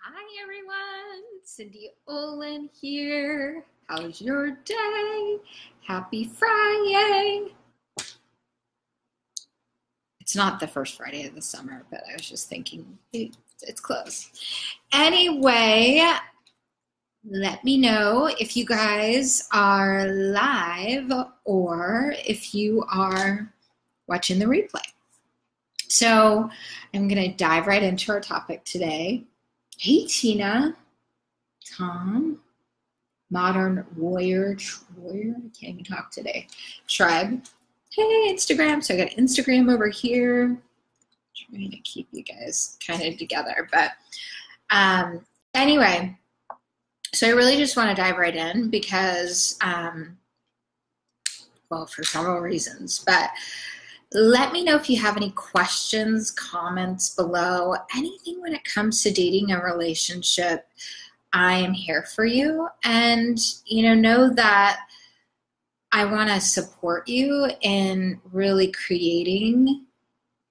Hi everyone, Cyndi Olin here. How's your day? Happy Friday. It's not the first Friday of the summer, but I was just thinking it's close. Anyway, let me know if you guys are live or if you are watching the replay. So, I'm going to dive right into our topic today. Hey, Tina, Tom, Modern Warrior, Warrior, I can't even talk today, Tribe. Hey, Instagram. So, I got Instagram over here. Trying to keep you guys kind of together. But um, anyway, so I really just want to dive right in because, um, well, for several reasons, but let me know if you have any questions, comments below, anything when it comes to dating a relationship. I am here for you. And, you know, know that I want to support you in really creating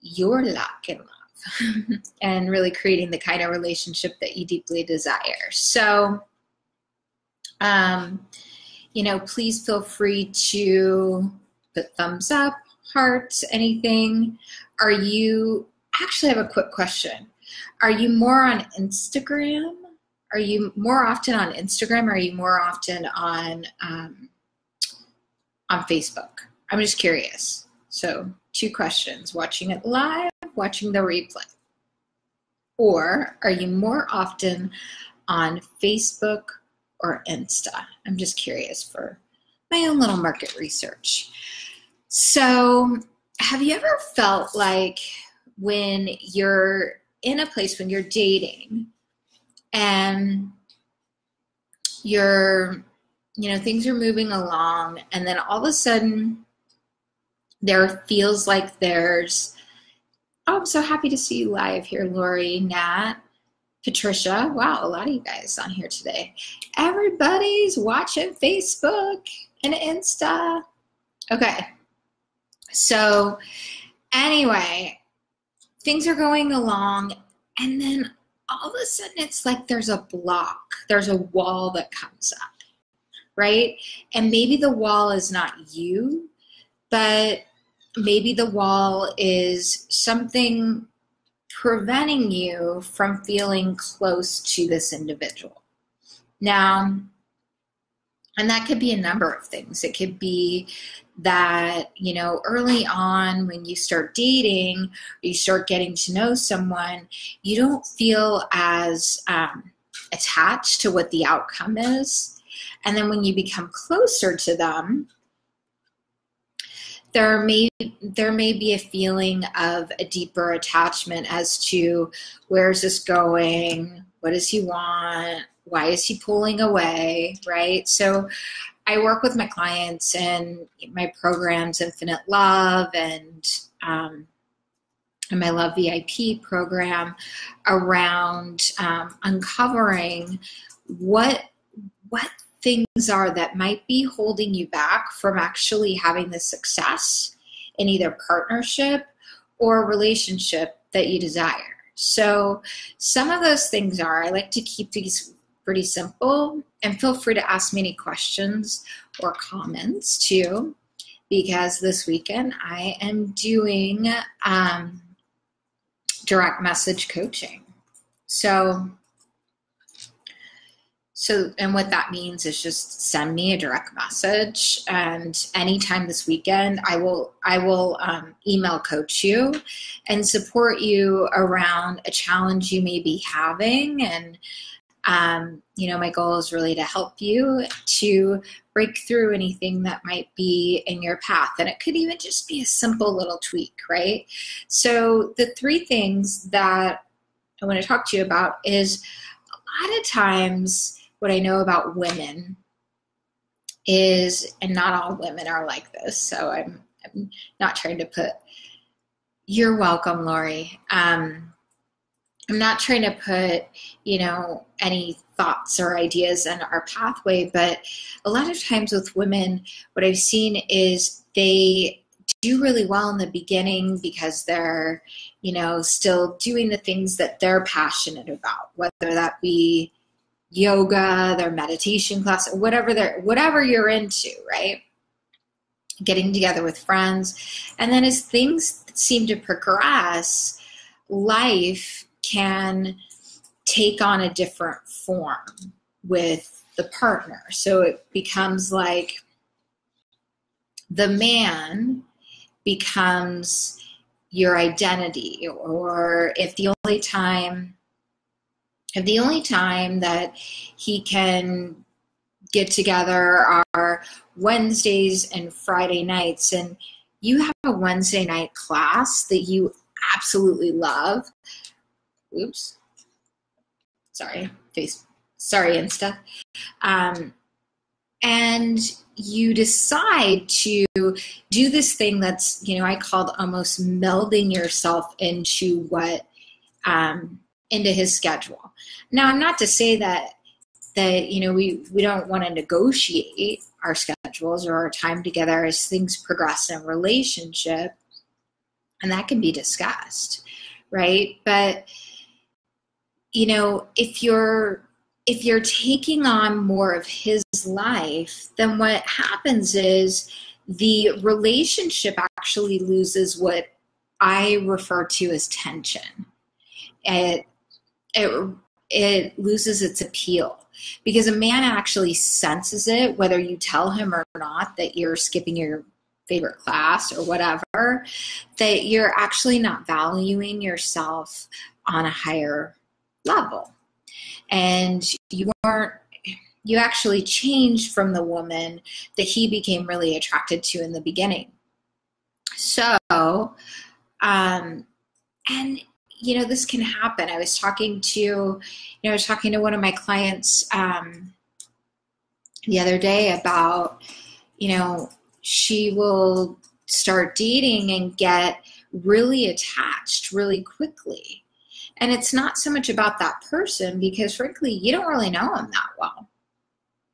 your luck in love and really creating the kind of relationship that you deeply desire. So, um, you know, please feel free to put thumbs up, hearts, anything. Are you actually I have a quick question? Are you more on Instagram? Are you more often on Instagram? Are you more often on um, on Facebook? I'm just curious. So, two questions: watching it live, watching the replay, or are you more often on Facebook or Insta? I'm just curious for my own little market research. So, have you ever felt like when you're in a place when you're dating and you're, you know, things are moving along, and then all of a sudden there feels like there's, oh, I'm so happy to see you live here, Lori, Nat. Patricia, wow, a lot of you guys on here today. Everybody's watching Facebook and Insta. Okay. So, anyway, things are going along, and then all of a sudden it's like there's a block, there's a wall that comes up, right? And maybe the wall is not you, but maybe the wall is something preventing you from feeling close to this individual. Now, and that could be a number of things. It could be that, you know, early on when you start dating, you start getting to know someone, you don't feel as um, attached to what the outcome is. And then when you become closer to them, there may there may be a feeling of a deeper attachment as to where's this going what does he want why is he pulling away right so i work with my clients and my programs infinite love and um, and my love vip program around um, uncovering what what things are that might be holding you back from actually having the success in either partnership or relationship that you desire. So, some of those things are I like to keep these pretty simple and feel free to ask me any questions or comments too, because this weekend I am doing um, direct message coaching. So, so, and what that means is just send me a direct message, and anytime this weekend, I will I will um, email coach you and support you around a challenge you may be having. And um, you know, my goal is really to help you to break through anything that might be in your path, and it could even just be a simple little tweak, right? So, the three things that I want to talk to you about is a lot of times what I know about women is, and not all women are like this, so I'm, I'm not trying to put, you're welcome, Lori. Um, I'm not trying to put, you know, any thoughts or ideas in our pathway, but a lot of times with women, what I've seen is they do really well in the beginning because they're, you know, still doing the things that they're passionate about, whether that be yoga, their meditation class, whatever they're whatever you're into, right? Getting together with friends. And then as things seem to progress, life can take on a different form with the partner. So it becomes like the man becomes your identity or if the only time if the only time that he can get together are Wednesdays and Friday nights and you have a Wednesday night class that you absolutely love oops. Sorry. Face sorry insta. Um, and you decide to do this thing that's you know i called almost melding yourself into what um, into his schedule. Now I'm not to say that that you know we we don't want to negotiate our schedules or our time together as things progress in relationship and that can be discussed right? But you know if you're if you're taking on more of his life, then what happens is the relationship actually loses what I refer to as tension. It, it, it loses its appeal because a man actually senses it, whether you tell him or not that you're skipping your favorite class or whatever, that you're actually not valuing yourself on a higher level. And you weren't you actually changed from the woman that he became really attracted to in the beginning. So um and you know this can happen. I was talking to you know i was talking to one of my clients um the other day about you know she will start dating and get really attached really quickly and it's not so much about that person because, frankly, you don't really know them that well.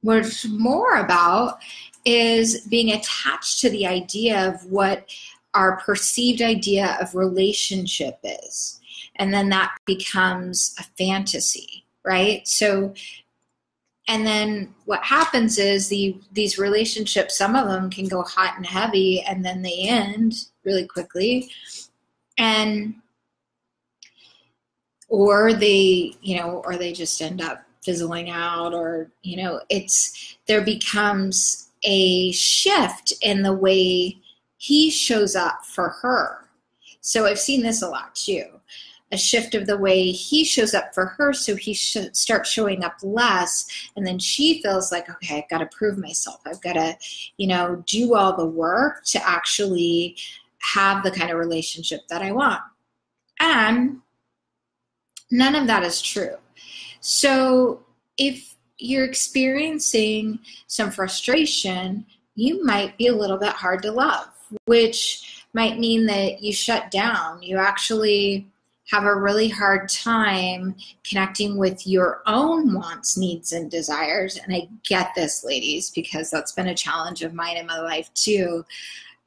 What it's more about is being attached to the idea of what our perceived idea of relationship is. And then that becomes a fantasy, right? So, and then what happens is the these relationships, some of them can go hot and heavy, and then they end really quickly. And or they you know or they just end up fizzling out or you know it's there becomes a shift in the way he shows up for her. So i've seen this a lot too a shift of the way he shows up for her so he sh- starts showing up less and then she feels like okay i've got to prove myself. I've got to you know do all the work to actually have the kind of relationship that i want. And None of that is true. So if you're experiencing some frustration, you might be a little bit hard to love, which might mean that you shut down. You actually have a really hard time connecting with your own wants, needs, and desires. And I get this, ladies, because that's been a challenge of mine in my life too.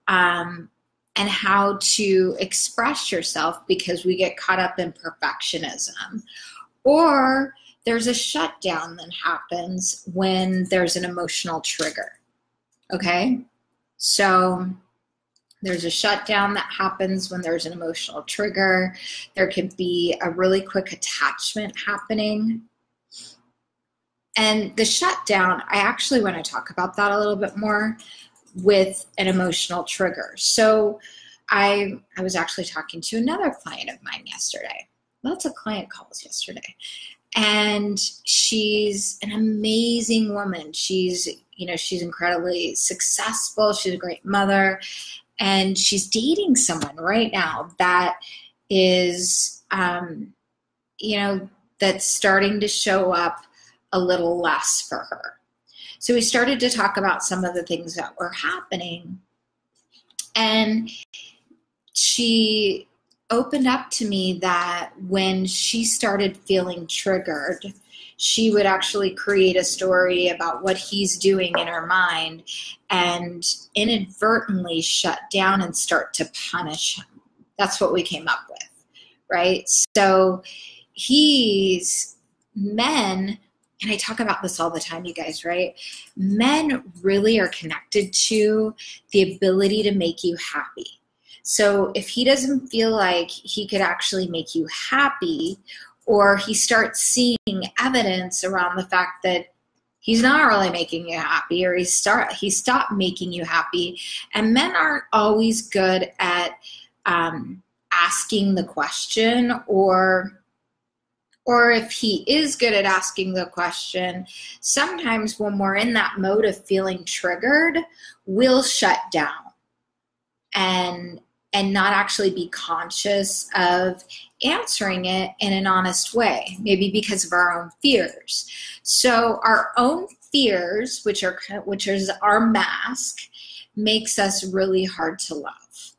Um, and how to express yourself because we get caught up in perfectionism. Or there's a shutdown that happens when there's an emotional trigger. Okay? So there's a shutdown that happens when there's an emotional trigger. There could be a really quick attachment happening. And the shutdown, I actually want to talk about that a little bit more with an emotional trigger. So I I was actually talking to another client of mine yesterday. Lots of client calls yesterday. And she's an amazing woman. She's, you know, she's incredibly successful. She's a great mother. And she's dating someone right now that is um, you know, that's starting to show up a little less for her. So we started to talk about some of the things that were happening. And she opened up to me that when she started feeling triggered, she would actually create a story about what he's doing in her mind and inadvertently shut down and start to punish him. That's what we came up with, right? So he's men, and I talk about this all the time, you guys, right? Men really are connected to the ability to make you happy. So if he doesn't feel like he could actually make you happy, or he starts seeing evidence around the fact that he's not really making you happy or he start he stopped making you happy and men aren't always good at um, asking the question or or if he is good at asking the question sometimes when we're in that mode of feeling triggered we'll shut down and and not actually be conscious of answering it in an honest way, maybe because of our own fears. So our own fears, which are which is our mask, makes us really hard to love.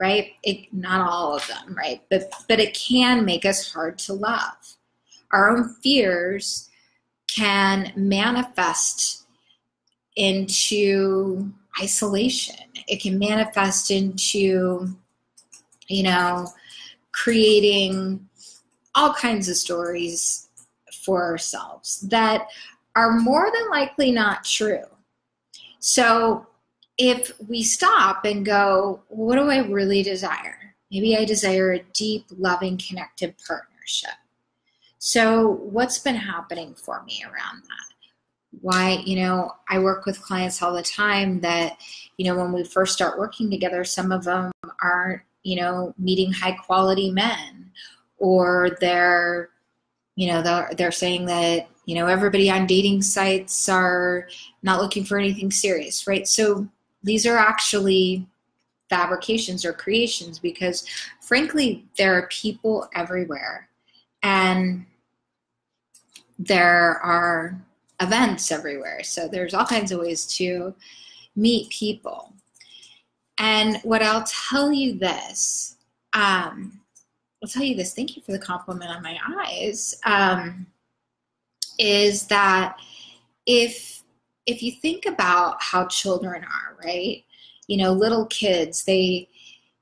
Right? It, not all of them, right? But but it can make us hard to love. Our own fears can manifest into isolation. It can manifest into, you know, creating all kinds of stories for ourselves that are more than likely not true. So if we stop and go, what do I really desire? Maybe I desire a deep, loving, connected partnership. So, what's been happening for me around that? why you know i work with clients all the time that you know when we first start working together some of them aren't you know meeting high quality men or they're you know they're, they're saying that you know everybody on dating sites are not looking for anything serious right so these are actually fabrications or creations because frankly there are people everywhere and there are events everywhere. So there's all kinds of ways to meet people. And what I'll tell you this, um, I'll tell you this, thank you for the compliment on my eyes, um, is that if if you think about how children are, right? You know, little kids, they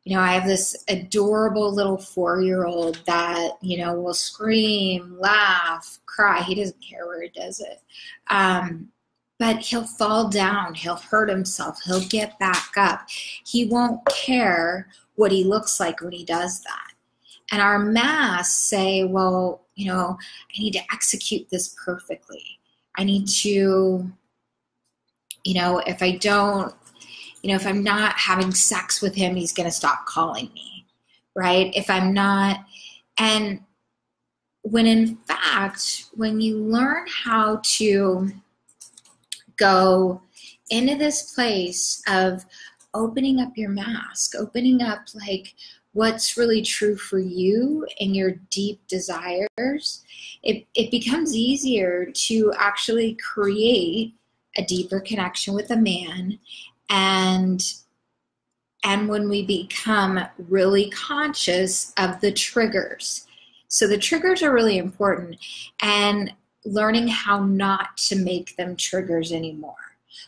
you know, I have this adorable little four year old that, you know, will scream, laugh, cry. He doesn't care where he does it. Um, but he'll fall down, he'll hurt himself, he'll get back up. He won't care what he looks like when he does that. And our masks say, well, you know, I need to execute this perfectly. I need to, you know, if I don't you know, if I'm not having sex with him, he's going to stop calling me, right? If I'm not, and when in fact, when you learn how to go into this place of opening up your mask, opening up like what's really true for you and your deep desires, it, it becomes easier to actually create a deeper connection with a man. And and when we become really conscious of the triggers. So the triggers are really important. And learning how not to make them triggers anymore.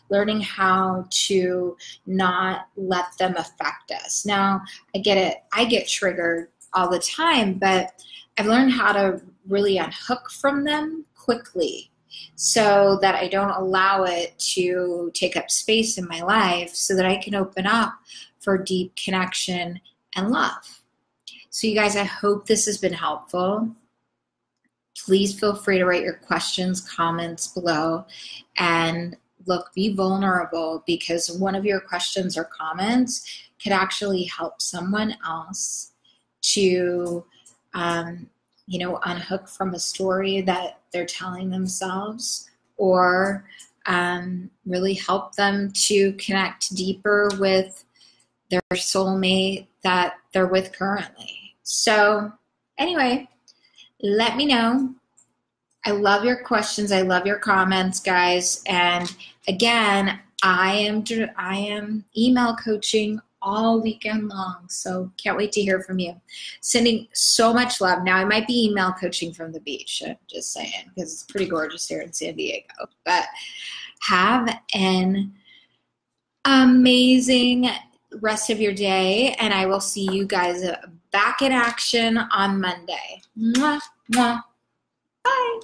Learning how to not let them affect us. Now i get it. I get triggered all the time but i've learned how to really unhook from them quickly so that I don't allow it to take up space in my life so that I can open up for deep connection and love. So, you guys, I hope this has been helpful. Please feel free to write your questions, comments below. And look, be vulnerable because one of your questions or comments could actually help someone else to um, you know, unhook from a story that they're telling themselves or um, really help them to connect deeper with their soulmate that they're with currently. So, anyway, let me know. I love your questions. I love your comments, guys. And again, I am I am email coaching all weekend long. So can't wait to hear from you. Sending so much love. Now I might be email coaching from the beach. I'm just saying because it's pretty gorgeous here in San Diego. But have an amazing rest of your day, and I will see you guys back in action on Monday. Mwah, mwah. Bye.